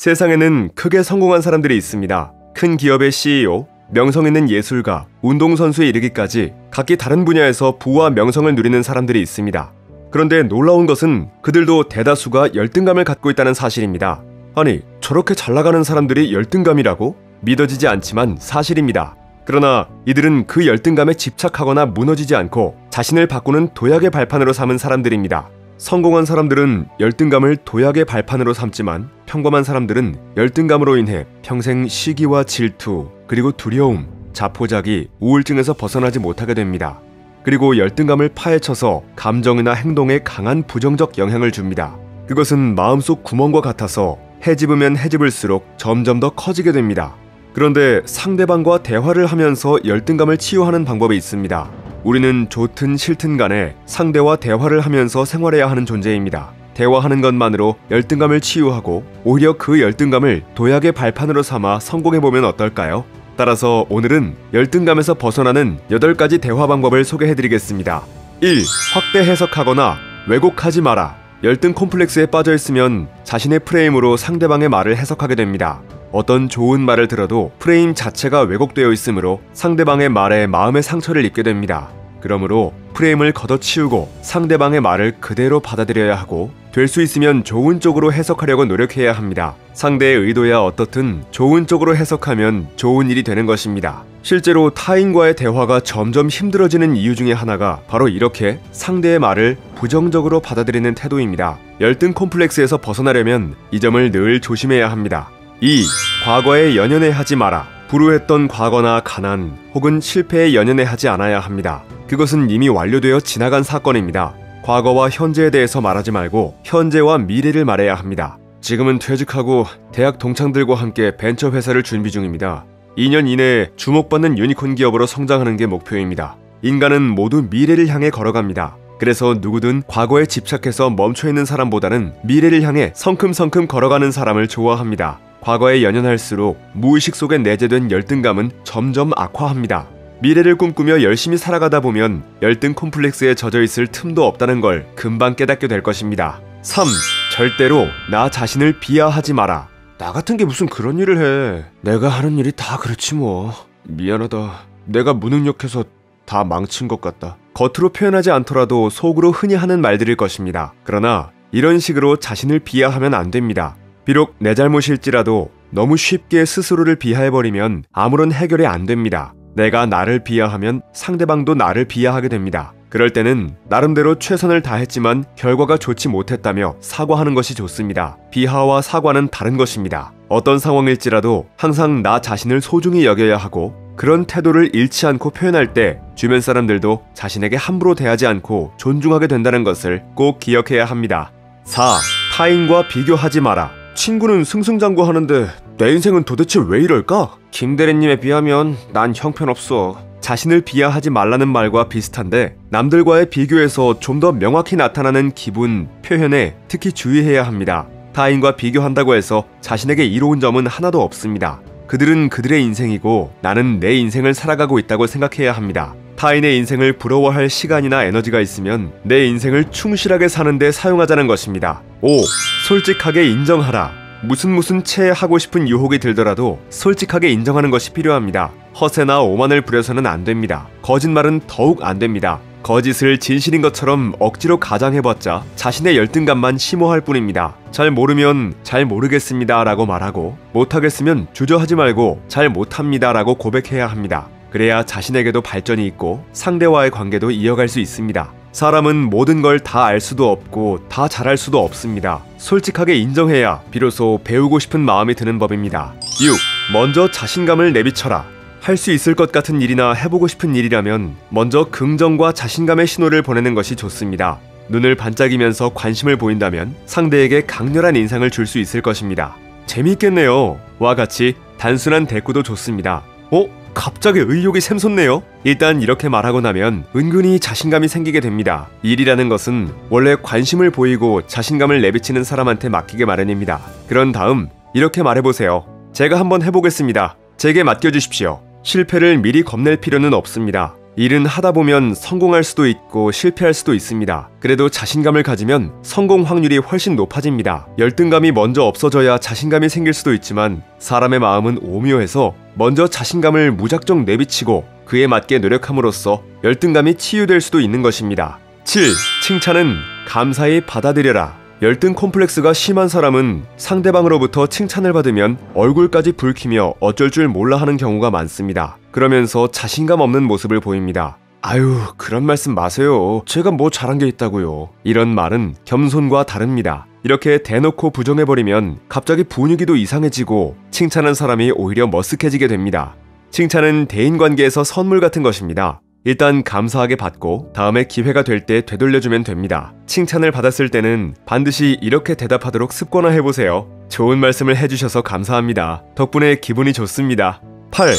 세상에는 크게 성공한 사람들이 있습니다. 큰 기업의 CEO, 명성 있는 예술가, 운동선수에 이르기까지 각기 다른 분야에서 부와 명성을 누리는 사람들이 있습니다. 그런데 놀라운 것은 그들도 대다수가 열등감을 갖고 있다는 사실입니다. 아니, 저렇게 잘 나가는 사람들이 열등감이라고? 믿어지지 않지만 사실입니다. 그러나 이들은 그 열등감에 집착하거나 무너지지 않고 자신을 바꾸는 도약의 발판으로 삼은 사람들입니다. 성공한 사람들은 열등감을 도약의 발판으로 삼지만 평범한 사람들은 열등감으로 인해 평생 시기와 질투, 그리고 두려움, 자포자기, 우울증에서 벗어나지 못하게 됩니다. 그리고 열등감을 파헤쳐서 감정이나 행동에 강한 부정적 영향을 줍니다. 그것은 마음속 구멍과 같아서 해집으면 해집을수록 점점 더 커지게 됩니다. 그런데 상대방과 대화를 하면서 열등감을 치유하는 방법이 있습니다. 우리는 좋든 싫든 간에 상대와 대화를 하면서 생활해야 하는 존재입니다. 대화하는 것만으로 열등감을 치유하고 오히려 그 열등감을 도약의 발판으로 삼아 성공해보면 어떨까요? 따라서 오늘은 열등감에서 벗어나는 8가지 대화 방법을 소개해드리겠습니다. 1. 확대 해석하거나 왜곡하지 마라. 열등 콤플렉스에 빠져 있으면 자신의 프레임으로 상대방의 말을 해석하게 됩니다. 어떤 좋은 말을 들어도 프레임 자체가 왜곡되어 있으므로 상대방의 말에 마음의 상처를 입게 됩니다. 그러므로 프레임을 걷어치우고 상대방의 말을 그대로 받아들여야 하고 될 수 있으면 좋은 쪽으로 해석하려고 노력해야 합니다. 상대의 의도야 어떻든 좋은 쪽으로 해석하면 좋은 일이 되는 것입니다. 실제로 타인과의 대화가 점점 힘들어지는 이유 중에 하나가 바로 이렇게 상대의 말을 부정적으로 받아들이는 태도입니다. 열등 콤플렉스에서 벗어나려면 이 점을 늘 조심해야 합니다. 2. 과거에 연연해 하지 마라. 불우했던 과거나 가난 혹은 실패에 연연해 하지 않아야 합니다. 그것은 이미 완료되어 지나간 사건입니다. 과거와 현재에 대해서 말하지 말고 현재와 미래를 말해야 합니다. 지금은 퇴직하고 대학 동창들과 함께 벤처 회사를 준비 중입니다. 2년 이내에 주목받는 유니콘 기업으로 성장하는 게 목표입니다. 인간은 모두 미래를 향해 걸어갑니다. 그래서 누구든 과거에 집착해서 멈춰 있는 사람보다는 미래를 향해 성큼성큼 걸어가는 사람을 좋아합니다. 과거에 연연할수록 무의식 속에 내재된 열등감은 점점 악화합니다. 미래를 꿈꾸며 열심히 살아가다 보면 열등 콤플렉스에 젖어 있을 틈도 없다는 걸 금방 깨닫게 될 것입니다. 3. 절대로 나 자신을 비하하지 마라. 나 같은 게 무슨 그런 일을 해. 내가 하는 일이 다 그렇지 뭐. 미안하다. 내가 무능력해서 다 망친 것 같다. 겉으로 표현하지 않더라도 속으로 흔히 하는 말들일 것입니다. 그러나 이런 식으로 자신을 비하하면 안 됩니다. 비록 내 잘못일지라도 너무 쉽게 스스로를 비하해버리면 아무런 해결이 안 됩니다. 내가 나를 비하하면 상대방도 나를 비하하게 됩니다. 그럴 때는 나름대로 최선을 다했지만 결과가 좋지 못했다며 사과하는 것이 좋습니다. 비하와 사과는 다른 것입니다. 어떤 상황일지라도 항상 나 자신을 소중히 여겨야 하고 그런 태도를 잃지 않고 표현할 때 주변 사람들도 자신에게 함부로 대하지 않고 존중하게 된다는 것을 꼭 기억해야 합니다. 4. 타인과 비교하지 마라. 친구는 승승장구하는데 내 인생은 도대체 왜 이럴까? 김대리님에 비하면 난 형편없어. 자신을 비하하지 말라는 말과 비슷한데 남들과의 비교에서 좀 더 명확히 나타나는 기분, 표현에 특히 주의해야 합니다. 타인과 비교한다고 해서 자신에게 이로운 점은 하나도 없습니다. 그들은 그들의 인생이고 나는 내 인생을 살아가고 있다고 생각해야 합니다. 타인의 인생을 부러워할 시간이나 에너지가 있으면 내 인생을 충실하게 사는데 사용하자는 것입니다. 5. 솔직하게 인정하라. 무슨 무슨 채 하고 싶은 유혹이 들더라도 솔직하게 인정하는 것이 필요합니다. 허세나 오만을 부려서는 안 됩니다. 거짓말은 더욱 안 됩니다. 거짓을 진실인 것처럼 억지로 가장해봤자 자신의 열등감만 심호할 뿐입니다. 잘 모르면 잘 모르겠습니다 라고 말하고 못하겠으면 주저하지 말고 잘 못합니다 라고 고백해야 합니다. 그래야 자신에게도 발전이 있고 상대와의 관계도 이어갈 수 있습니다. 사람은 모든 걸 다 알 수도 없고 다 잘할 수도 없습니다. 솔직하게 인정해야 비로소 배우고 싶은 마음이 드는 법입니다. 6. 먼저 자신감을 내비쳐라. 할수 있을 것 같은 일이나 해보고 싶은 일이라면 먼저 긍정과 자신감의 신호를 보내는 것이 좋습니다. 눈을 반짝이면서 관심을 보인다면 상대에게 강렬한 인상을 줄 수 있을 것입니다. 재미있겠네요. 와 같이 단순한 대꾸도 좋습니다. 어? 갑자기 의욕이 샘솟네요. 일단 이렇게 말하고 나면 은근히 자신감이 생기게 됩니다. 일이라는 것은 원래 관심을 보이고 자신감을 내비치는 사람한테 맡기게 마련입니다. 그런 다음 이렇게 말해보세요. 제가 한번 해보겠습니다. 제게 맡겨주십시오. 실패를 미리 겁낼 필요는 없습니다. 일은 하다 보면 성공할 수도 있고 실패할 수도 있습니다. 그래도 자신감을 가지면 성공 확률이 훨씬 높아집니다. 열등감이 먼저 없어져야 자신감이 생길 수도 있지만 사람의 마음은 오묘해서 먼저 자신감을 무작정 내비치고 그에 맞게 노력함으로써 열등감이 치유될 수도 있는 것입니다. 7. 칭찬은 감사히 받아들여라. 열등 콤플렉스가 심한 사람은 상대방으로부터 칭찬을 받으면 얼굴까지 붉히며 어쩔 줄 몰라 하는 경우가 많습니다. 그러면서 자신감 없는 모습을 보입니다. 아유, 그런 말씀 마세요. 제가 뭐 잘한 게 있다고요. 이런 말은 겸손과 다릅니다. 이렇게 대놓고 부정해버리면 갑자기 분위기도 이상해지고 칭찬한 사람이 오히려 머쓱해지게 됩니다. 칭찬은 대인관계에서 선물 같은 것입니다. 일단 감사하게 받고 다음에 기회가 될 때 되돌려주면 됩니다. 칭찬을 받았을 때는 반드시 이렇게 대답하도록 습관화 해보세요. 좋은 말씀을 해주셔서 감사합니다. 덕분에 기분이 좋습니다. 8.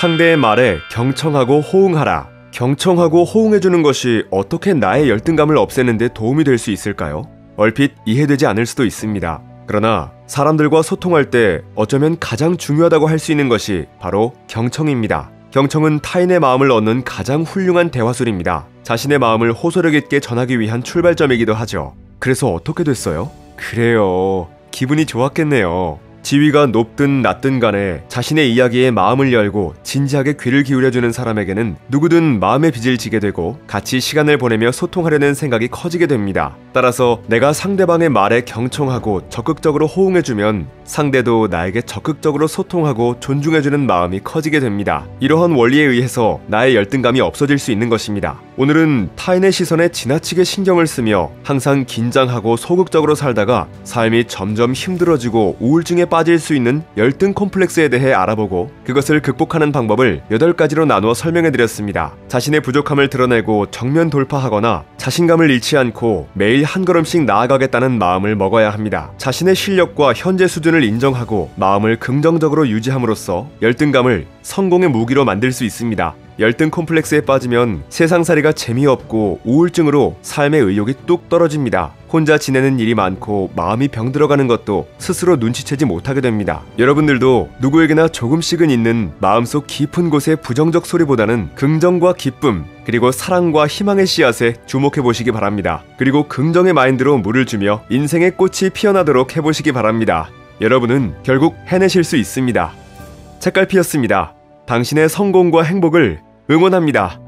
상대의 말에 경청하고 호응하라. 경청하고 호응해주는 것이 어떻게 나의 열등감을 없애는데 도움이 될 수 있을까요? 얼핏 이해되지 않을 수도 있습니다. 그러나 사람들과 소통할 때 어쩌면 가장 중요하다고 할 수 있는 것이 바로 경청입니다. 경청은 타인의 마음을 얻는 가장 훌륭한 대화술입니다. 자신의 마음을 호소력 있게 전하기 위한 출발점이기도 하죠. 그래서 어떻게 됐어요? 그래요. 기분이 좋았겠네요. 지위가 높든 낮든 간에 자신의 이야기에 마음을 열고 진지하게 귀를 기울여주는 사람에게는 누구든 마음의 빚을 지게 되고 같이 시간을 보내며 소통하려는 생각이 커지게 됩니다. 따라서 내가 상대방의 말에 경청하고 적극적으로 호응해주면 상대도 나에게 적극적으로 소통하고 존중해주는 마음이 커지게 됩니다. 이러한 원리에 의해서 나의 열등감이 없어질 수 있는 것입니다. 오늘은 타인의 시선에 지나치게 신경을 쓰며 항상 긴장하고 소극적으로 살다가 삶이 점점 힘들어지고 우울증에 빠질 수 있는 열등 콤플렉스에 대해 알아보고 그것을 극복하는 방법을 8가지로 나누어 설명해 드렸습니다. 자신의 부족함을 드러내고 정면 돌파하거나 자신감을 잃지 않고 매일 한 걸음씩 나아가겠다는 마음을 먹어야 합니다. 자신의 실력과 현재 수준을 인정하고 마음을 긍정적으로 유지함으로써 열등감을 성공의 무기로 만들 수 있습니다. 열등 콤플렉스에 빠지면 세상살이가 재미없고 우울증으로 삶의 의욕이 뚝 떨어집니다. 혼자 지내는 일이 많고 마음이 병들어가는 것도 스스로 눈치채지 못하게 됩니다. 여러분들도 누구에게나 조금씩은 있는 마음속 깊은 곳의 부정적 소리보다는 긍정과 기쁨, 그리고 사랑과 희망의 씨앗에 주목해 보시기 바랍니다. 그리고 긍정의 마인드로 물을 주며 인생의 꽃이 피어나도록 해보시기 바랍니다. 여러분은 결국 해내실 수 있습니다. 책갈피였습니다. 당신의 성공과 행복을 응원합니다.